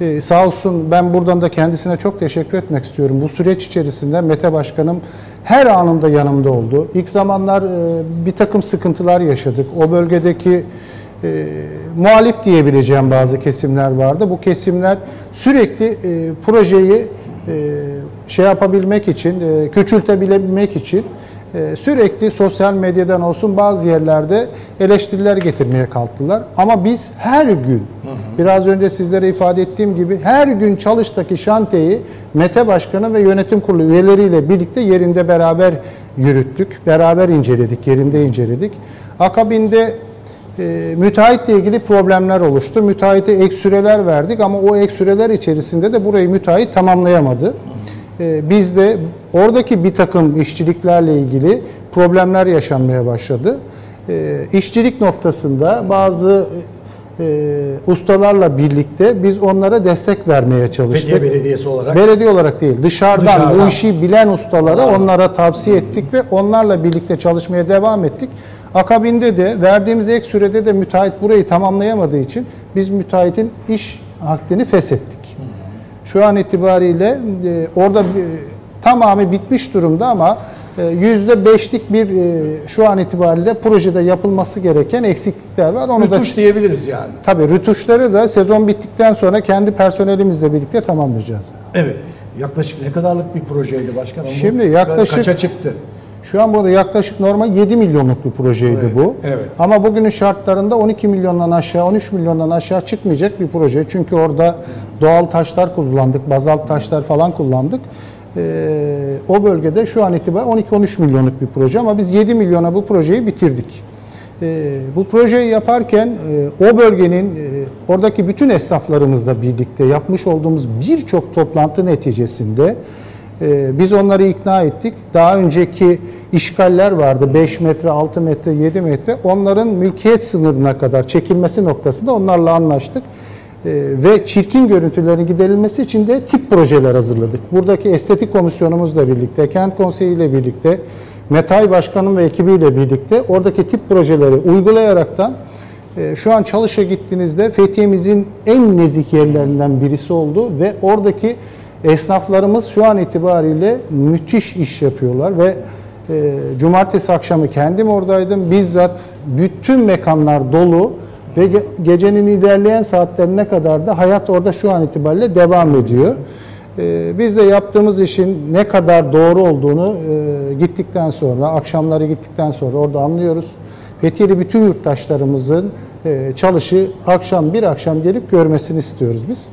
Ee, sağ olsun ben buradan da kendisine çok teşekkür etmek istiyorum. Bu süreç içerisinde Mete Başkanım her anında yanımda oldu. İlk zamanlar e, bir takım sıkıntılar yaşadık. O bölgedeki e, muhalif diyebileceğim bazı kesimler vardı. Bu kesimler sürekli e, projeyi e, şey yapabilmek için, e, küçültebilmek için e, sürekli sosyal medyadan olsun bazı yerlerde eleştiriler getirmeye kalktılar. Ama biz her gün, biraz önce sizlere ifade ettiğim gibi her gün Çalış'taki şantiyeyi Mete Başkanı ve yönetim kurulu üyeleriyle birlikte yerinde beraber yürüttük. Beraber inceledik, yerinde inceledik. Akabinde e, müteahhitle ilgili problemler oluştu. Müteahhite ek süreler verdik ama o ek süreler içerisinde de burayı müteahhit tamamlayamadı. E, biz de oradaki bir takım işçiliklerle ilgili problemler yaşanmaya başladı. E, işçilik noktasında bazı e, ustalarla birlikte biz onlara destek vermeye çalıştık. Fethiye Belediyesi olarak. Belediye olarak değil, dışarıdan, Dışarıdan. bu işi bilen ustalara onlara tavsiye ettik ve onlarla birlikte çalışmaya devam ettik. Akabinde de verdiğimiz ek sürede de müteahhit burayı tamamlayamadığı için biz müteahhitin iş akdini feshettik. Şu an itibariyle e, orada e, tamamı bitmiş durumda ama e, yüzde beşlik bir e, şu an itibariyle projede yapılması gereken eksiklikler var. Onu da Rütuş diyebiliriz yani. tabii rütuşları da sezon bittikten sonra kendi personelimizle birlikte tamamlayacağız. Evet. Yaklaşık ne kadarlık bir projeydi başkanım? Şimdi yaklaşık- Kaça çıktı? Şu an burada yaklaşık normal 7 milyonluk bir projeydi Evet, bu. evet. Ama bugünün şartlarında 12 milyondan aşağı, 13 milyondan aşağı çıkmayacak bir proje. Çünkü orada doğal taşlar kullandık, bazalt taşlar falan kullandık. Ee, o bölgede şu an itibaren 12-13 milyonluk bir proje ama biz 7 milyona bu projeyi bitirdik. Ee, bu projeyi yaparken e, o bölgenin e, oradaki bütün esnaflarımızla birlikte yapmış olduğumuz birçok toplantı neticesinde e, biz onları ikna ettik. Daha önceki işgaller vardı 5 metre, 6 metre, 7 metre. Onların mülkiyet sınırına kadar çekilmesi noktasında onlarla anlaştık. Ee, ve çirkin görüntülerin giderilmesi için de tip projeler hazırladık. Buradaki estetik komisyonumuzla birlikte, kent konseyi ile birlikte, Metay Başkanım ve ekibiyle birlikte oradaki tip projeleri uygulayaraktan e, şu an çalışa gittiğinizde Fethiye'mizin en nezih yerlerinden birisi oldu ve oradaki esnaflarımız şu an itibariyle müthiş iş yapıyorlar ve e, cumartesi akşamı kendim oradaydım. Bizzat bütün mekanlar dolu ve ge- gecenin ilerleyen saatlerine kadar da hayat orada şu an itibariyle devam ediyor. Ee, biz de yaptığımız işin ne kadar doğru olduğunu e, gittikten sonra, akşamları gittikten sonra orada anlıyoruz. Fethiyeli bütün yurttaşlarımızın e, çalışı akşam bir akşam gelip görmesini istiyoruz biz.